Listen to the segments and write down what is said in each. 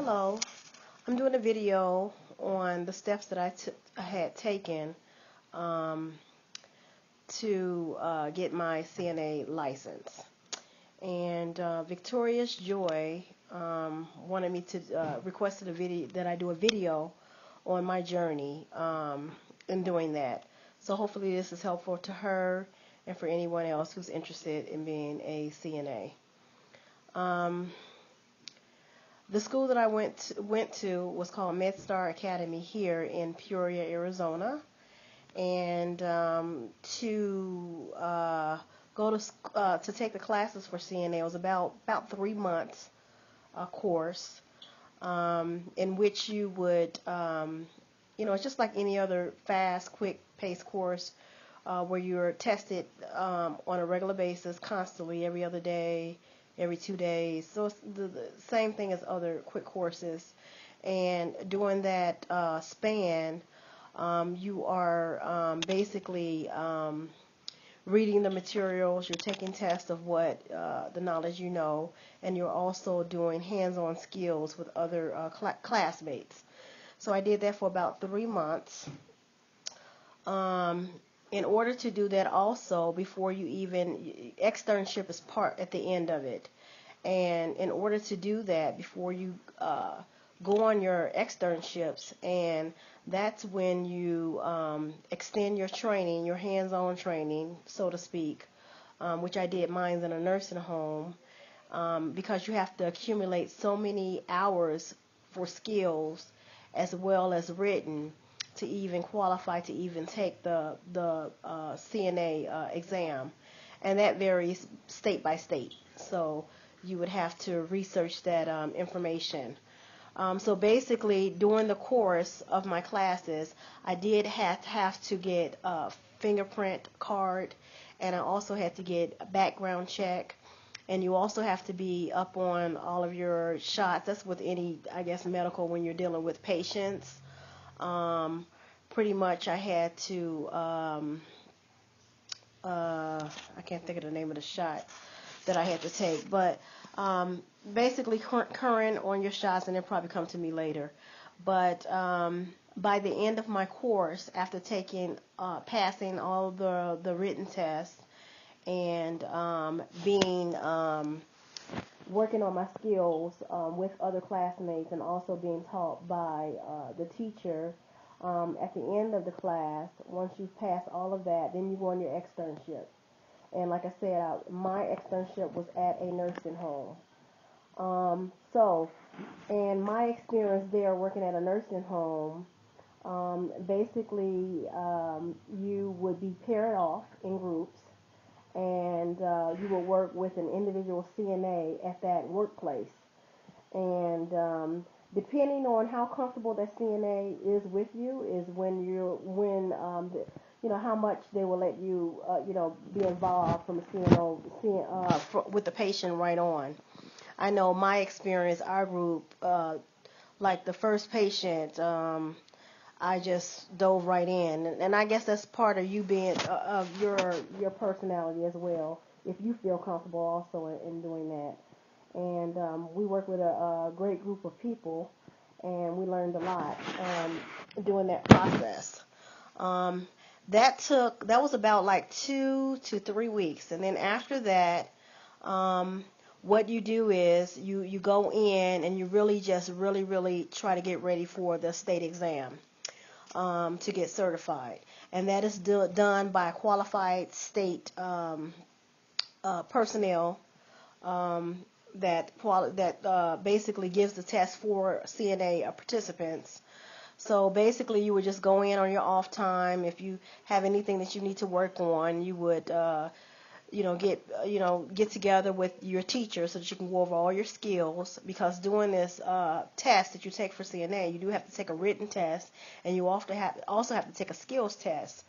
Hello, I'm doing a video on the steps that I, I had taken um, to uh, get my CNA license. And uh, Victoria's Joy um, wanted me to uh, requested a video that I do a video on my journey um, in doing that. So hopefully this is helpful to her and for anyone else who's interested in being a CNA. The school that I went to, went to was called MedStar Academy here in Peoria, Arizona, and um, to uh, go to uh, to take the classes for CNA was about about three months a course um, in which you would um, you know it's just like any other fast, quick paced course uh, where you're tested um, on a regular basis, constantly, every other day every two days. So it's the, the same thing as other quick courses. And during that uh, span, um, you are um, basically um, reading the materials, you're taking tests of what uh, the knowledge you know, and you're also doing hands-on skills with other uh, cl classmates. So I did that for about three months. Um, in order to do that also before you even externship is part at the end of it and in order to do that before you uh, go on your externships and that's when you um, extend your training your hands-on training so to speak um, which I did mine in a nursing home um, because you have to accumulate so many hours for skills as well as written to even qualify to even take the the uh, CNA uh, exam, and that varies state by state. So you would have to research that um, information. Um, so basically, during the course of my classes, I did have to have to get a fingerprint card, and I also had to get a background check. And you also have to be up on all of your shots. That's with any, I guess, medical when you're dealing with patients. Um, pretty much I had to, um, uh, I can't think of the name of the shot that I had to take, but um, basically current on your shots, and they'll probably come to me later. But um, by the end of my course, after taking, uh, passing all the the written tests, and um, being um, working on my skills um, with other classmates, and also being taught by uh, the teacher um, at the end of the class, once you've passed all of that, then you go on your externship. And like I said, I, my externship was at a nursing home. Um, so, and my experience there working at a nursing home, um, basically um, you would be paired off in groups and uh, you would work with an individual CNA at that workplace. And um, depending on how comfortable that CNA is with you is when you're when um, the, you know how much they will let you uh, you know be involved from a CNO uh, for, with the patient right on. I know my experience, our group, uh, like the first patient, um, I just dove right in, and, and I guess that's part of you being uh, of your your personality as well. If you feel comfortable also in, in doing that and um, we work with a, a, great group of people, and we learned a lot um, doing that process. Um, that took that was about like two to three weeks, and then after that, um, what you do is you you go in and you really just really really try to get ready for the state exam um, to get certified, and that is do, done by qualified state um, uh, personnel um, that quali- that uh, basically gives the test for CNA participants. So basically, you would just go in on your off time. If you have anything that you need to work on, you would, uh, you know, get uh, you know get together with your teacher so that you can go over all your skills. Because doing this uh, test that you take for CNA, you do have to take a written test, and you also have also have to take a skills test.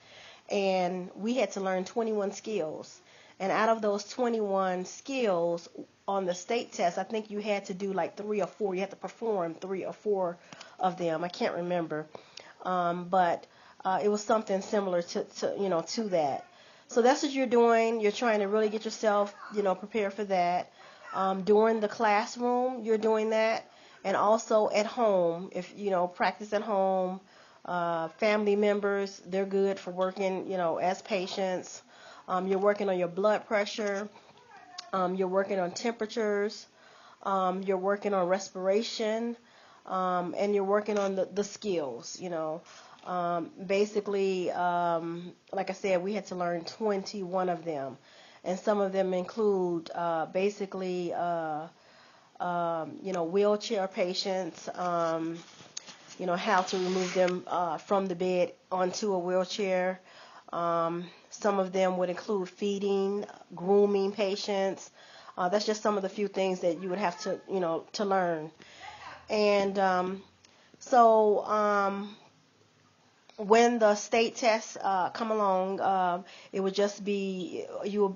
And we had to learn 21 skills. And out of those 21 skills on the state test, I think you had to do like three or four. You had to perform three or four of them. I can't remember. Um, but uh, it was something similar to, to, you know, to that. So that's what you're doing. You're trying to really get yourself, you know, prepared for that. Um, during the classroom, you're doing that. and also at home. If you know, practice at home. Uh, family members, they're good for working, you know, as patients. Um, you're working on your blood pressure. Um, you're working on temperatures. Um, you're working on respiration. Um, and you're working on the, the skills, you know. Um, basically, um, like I said, we had to learn 21 of them. And some of them include uh, basically, uh, um, you know, wheelchair patients, um, you know, how to remove them uh, from the bed onto a wheelchair. Um, some of them would include feeding, grooming patients. Uh, that's just some of the few things that you would have to, you know, to learn. And um, so um, when the state tests uh, come along, uh, it would just be you.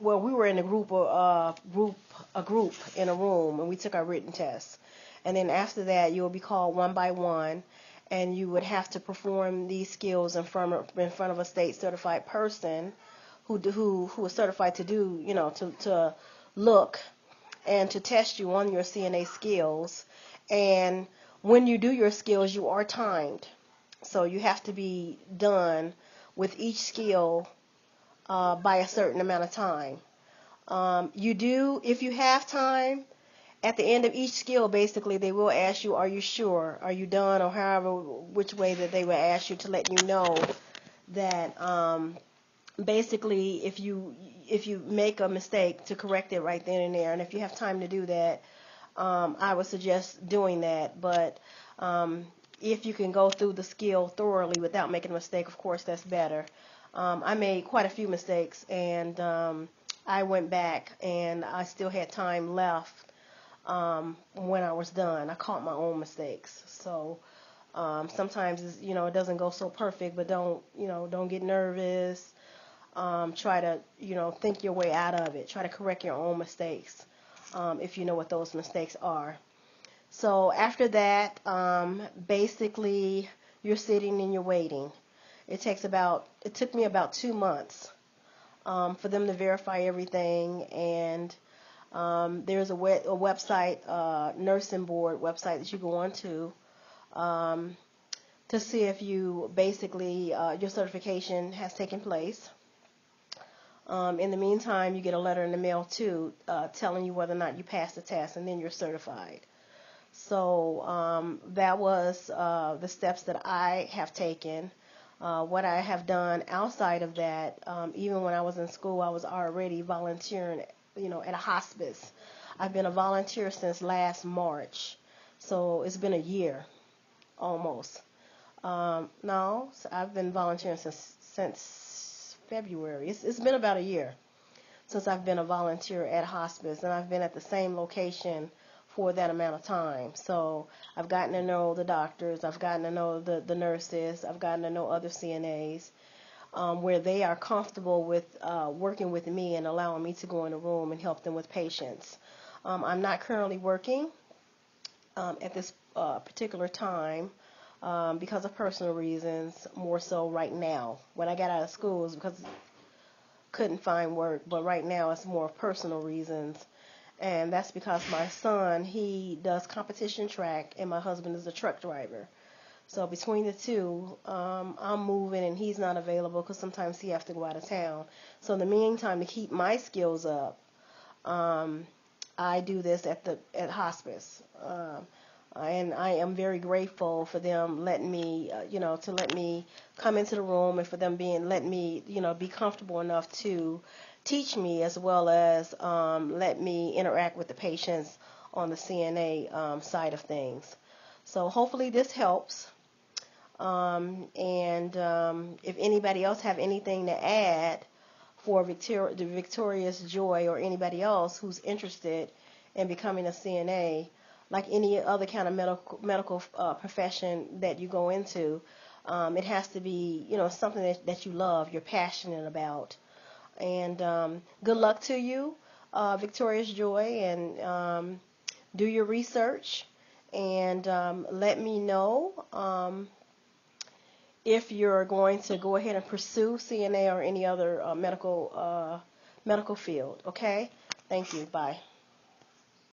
Well, we were in a group, uh, group, a group in a room, and we took our written tests. And then after that, you will be called one by one, and you would have to perform these skills in front of, in front of a state certified person, who who who is certified to do, you know, to to look and to test you on your CNA skills. And when you do your skills, you are timed. So you have to be done with each skill uh, by a certain amount of time. Um, you do, if you have time, at the end of each skill, basically, they will ask you, "Are you sure? Are you done?" Or however, which way that they will ask you to let you know that um, basically, if you if you make a mistake, to correct it right then and there. And if you have time to do that, um, I would suggest doing that. But um, if you can go through the skill thoroughly without making a mistake, of course, that's better. Um, I made quite a few mistakes, and um, I went back, and I still had time left um, when I was done. I caught my own mistakes, so um, sometimes you know it doesn't go so perfect, but don't you know don't get nervous. Um, try to you know think your way out of it. Try to correct your own mistakes um, if you know what those mistakes are. So after that, um, basically, you're sitting and you're waiting. It takes about, it took me about two months um, for them to verify everything. And um, there's a, web, a website, uh, nursing board website that you go on to um, to see if you basically, uh, your certification has taken place. Um, in the meantime, you get a letter in the mail too, uh, telling you whether or not you passed the test, and then you're certified. So um, that was uh, the steps that I have taken. Uh, what I have done outside of that, um, even when I was in school, I was already volunteering, you know, at a hospice. I've been a volunteer since last March, so it's been a year, almost. Um, no, I've been volunteering since since February. It's, it's been about a year since I've been a volunteer at hospice, and I've been at the same location for that amount of time. So I've gotten to know the doctors, I've gotten to know the, the nurses, I've gotten to know other CNAs, um, where they are comfortable with uh, working with me and allowing me to go in the room and help them with patients. Um, I'm not currently working um, at this uh, particular time um, because of personal reasons, more so right now. When I got out of school, it was because couldn't find work, but right now it's more personal reasons. And that's because my son he does competition track and my husband is a truck driver. So between the two um, i'm moving and he's not available because sometimes he has to go out of town. So in the meantime to keep my skills up um, i do this at the at hospice. Um, and I am very grateful for them letting me, uh, you know, to let me come into the room and for them being let me, you know, be comfortable enough to teach me as well as um, let me interact with the patients on the CNA um, side of things. So hopefully this helps. Um, and um, if anybody else have anything to add for Victor- the Victoria's Joy or anybody else who's interested in becoming a CNA, like any other kind of medical medical uh, profession that you go into, um, it has to be you know something that, that you love, you're passionate about. And um, good luck to you, uh, Victoria's Joy, and um, do your research and um, let me know um, if you're going to go ahead and pursue CNA or any other uh, medical uh, medical field. Okay? Thank you. Bye.